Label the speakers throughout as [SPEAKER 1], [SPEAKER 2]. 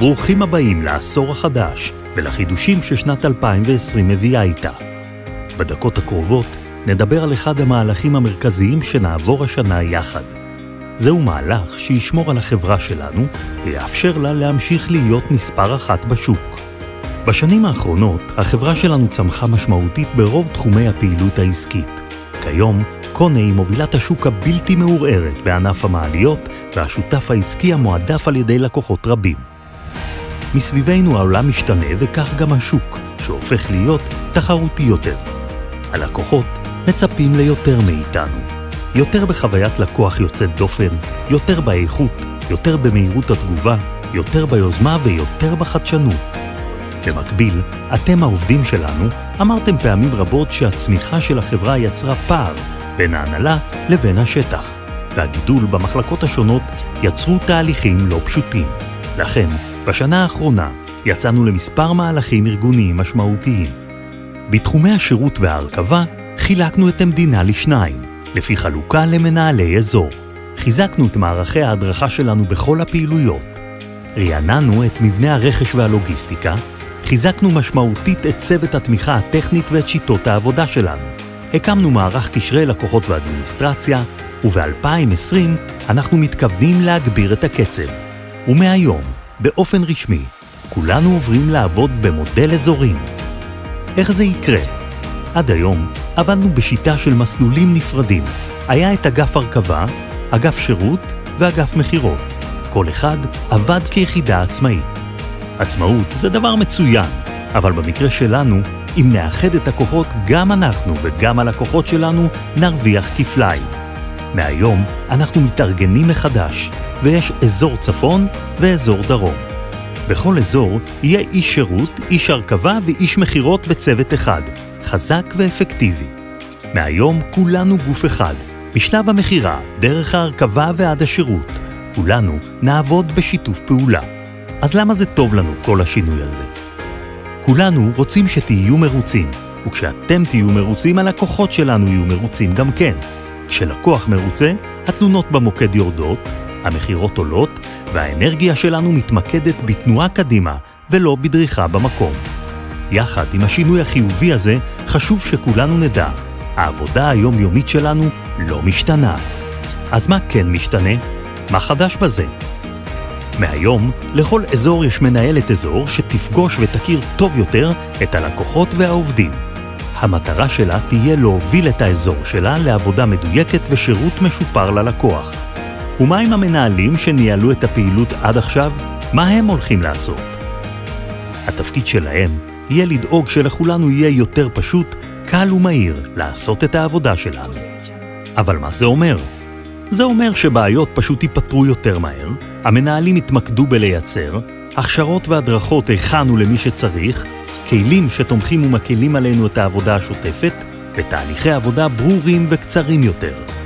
[SPEAKER 1] ברוכים הבאים לעשור החדש ולחידושים ששנת 2020 מביאה איתה. בדקות הקרובות נדבר על אחד המהלכים המרכזיים שנעבור השנה יחד. זהו מהלך שישמור על החברה שלנו ויאפשר לה להמשיך להיות מספר אחת בשוק. בשנים האחרונות החברה שלנו צמחה משמעותית ברוב תחומי הפעילות העסקית. כיום, קונה היא מובילת השוק הבלתי מעורערת בענף המעליות והשותף העסקי המועדף על ידי לקוחות רבים. מסביבנו העולם משתנה וכך גם השוק, שהופך להיות תחרותי יותר. הלקוחות מצפים ליותר מאיתנו. יותר בחוויית לקוח יוצאת דופן, יותר באיכות, יותר במהירות התגובה, יותר ביוזמה ויותר בחדשנות. במקביל, אתם העובדים שלנו, אמרתם פעמים רבות שהצמיחה של החברה יצרה פער בין ההנהלה לבין השטח, והגידול במחלקות השונות יצרו תהליכים לא פשוטים. לכן, בשנה האחרונה יצאנו למספר מהלכים ארגוניים משמעותיים. בתחומי השירות וההרכבה חילקנו את המדינה לשניים, לפי חלוקה למנהלי אזור. חיזקנו את מערכי ההדרכה שלנו בכל הפעילויות. רעננו את מבנה הרכש והלוגיסטיקה, חיזקנו משמעותית את צוות התמיכה הטכנית ואת שיטות העבודה שלנו. הקמנו מערך קשרי לקוחות ואדמיניסטרציה, וב-2020 אנחנו מתכוונים להגביר את הקצב. ומהיום, באופן רשמי, כולנו עוברים לעבוד במודל אזורים. איך זה יקרה? עד היום עבדנו בשיטה של מסלולים נפרדים. היה את אגף הרכבה, אגף שירות ואגף מכירות. כל אחד עבד כיחידה עצמאית. עצמאות זה דבר מצוין, אבל במקרה שלנו, אם נאחד את הכוחות, גם אנחנו וגם הלקוחות שלנו נרוויח כפליים. מהיום אנחנו מתארגנים מחדש, ויש אזור צפון ואזור דרום. בכל אזור יהיה איש שירות, איש הרכבה ואיש מכירות בצוות אחד, חזק ואפקטיבי. מהיום כולנו גוף אחד, משלב המכירה, דרך ההרכבה ועד השירות. כולנו נעבוד בשיתוף פעולה. אז למה זה טוב לנו כל השינוי הזה? כולנו רוצים שתהיו מרוצים, וכשאתם תהיו מרוצים, הלקוחות שלנו יהיו מרוצים גם כן. כשלקוח מרוצה, התלונות במוקד יורדות, המכירות עולות, והאנרגיה שלנו מתמקדת בתנועה קדימה ולא בדריכה במקום. יחד עם השינוי החיובי הזה, חשוב שכולנו נדע, העבודה היומיומית שלנו לא משתנה. אז מה כן משתנה? מה חדש בזה? מהיום, לכל אזור יש מנהלת אזור שתפגוש ותכיר טוב יותר את הלקוחות והעובדים. המטרה שלה תהיה להוביל את האזור שלה לעבודה מדויקת ושירות משופר ללקוח. ומה עם המנהלים שניהלו את הפעילות עד עכשיו? מה הם הולכים לעשות? התפקיד שלהם יהיה לדאוג שלכולנו יהיה יותר פשוט, קל ומהיר לעשות את העבודה שלנו. אבל מה זה אומר? זה אומר שבעיות פשוט ייפתרו יותר מהר, המנהלים יתמקדו בלייצר, הכשרות והדרכות הכנו למי שצריך, כלים שתומכים ומקלים עלינו את העבודה השוטפת, ותהליכי עבודה ברורים וקצרים יותר.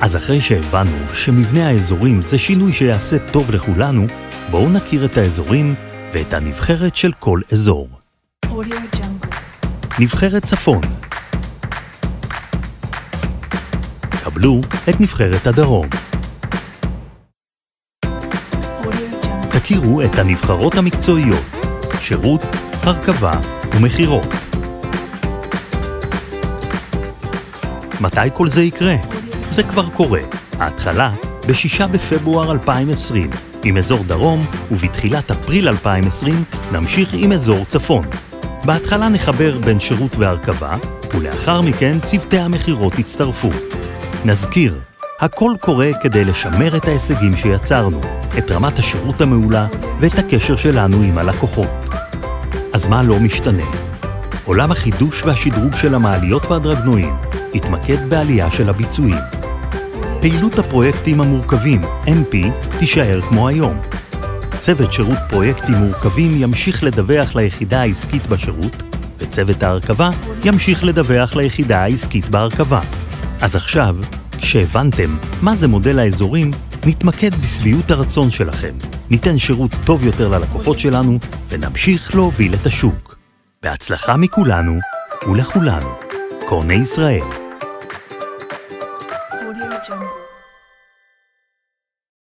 [SPEAKER 1] אז אחרי שהבנו שמבנה האזורים זה שינוי שיעשה טוב לכולנו, בואו נכיר את האזורים ואת הנבחרת של כל אזור. נבחרת צפון קבלו את נבחרת הדרום. תכירו את הנבחרות המקצועיות, שירות, הרכבה ומכירות. מתי כל זה יקרה? זה כבר קורה. ההתחלה ב-6 בפברואר 2020 עם אזור דרום, ובתחילת אפריל 2020 נמשיך עם אזור צפון. בהתחלה נחבר בין שירות והרכבה, ולאחר מכן צוותי המכירות יצטרפו. נזכיר, הכל קורה כדי לשמר את ההישגים שיצרנו, את רמת השירות המעולה ואת הקשר שלנו עם הלקוחות. אז מה לא משתנה? עולם החידוש והשדרוג של המעליות והדרגנועים יתמקד בעלייה של הביצועים. פעילות הפרויקטים המורכבים, MP, תישאר כמו היום. צוות שירות פרויקטים מורכבים ימשיך לדווח ליחידה העסקית בשירות, וצוות ההרכבה ימשיך לדווח ליחידה העסקית בהרכבה. אז עכשיו, כשהבנתם מה זה מודל האזורים, נתמקד בשביעות הרצון שלכם, ניתן שירות טוב יותר ללקוחות שלנו, ונמשיך להוביל את השוק. בהצלחה מכולנו ולכולנו. קורני ישראל